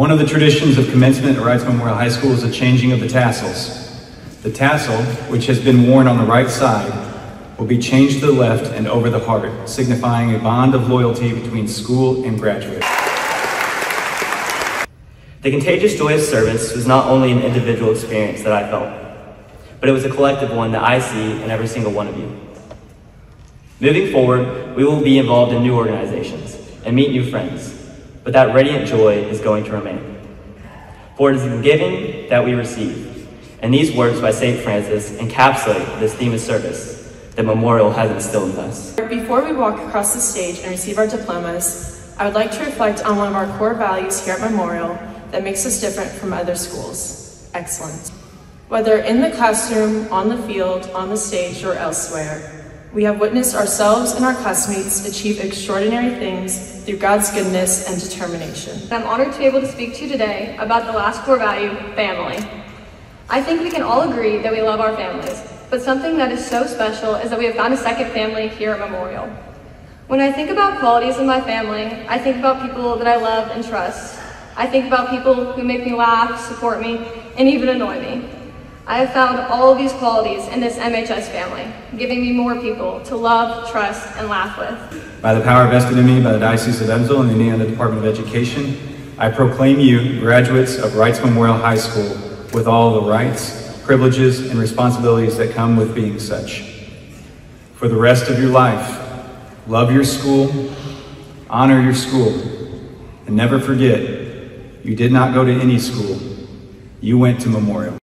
One of the traditions of commencement at Reitz Memorial High School is the changing of the tassels. The tassel, which has been worn on the right side, will be changed to the left and over the heart, signifying a bond of loyalty between school and graduate. The contagious joy of service was not only an individual experience that I felt, but it was a collective one that I see in every single one of you. Moving forward, we will be involved in new organizations and meet new friends, but that radiant joy is going to remain. For it is in giving that we receive, and these words by St. Francis encapsulate this theme of service that Memorial has instilled in us. Before we walk across the stage and receive our diplomas, I would like to reflect on one of our core values here at Memorial that makes us different from other schools, excellence. Whether in the classroom, on the field, on the stage, or elsewhere, we have witnessed ourselves and our classmates achieve extraordinary things through God's goodness and determination. I'm honored to be able to speak to you today about the last core value, family. I think we can all agree that we love our families, but something that is so special is that we have found a second family here at Memorial. When I think about qualities in my family, I think about people that I love and trust. I think about people who make me laugh, support me, and even annoy me. I have found all of these qualities in this MHS family, giving me more people to love, trust, and laugh with. By the power vested in me by the Diocese of Evansville and the Indiana Department of Education, I proclaim you graduates of Reitz Memorial High School with all the rights, privileges, and responsibilities that come with being such. For the rest of your life, love your school, honor your school, and never forget, you did not go to any school. You went to Memorial.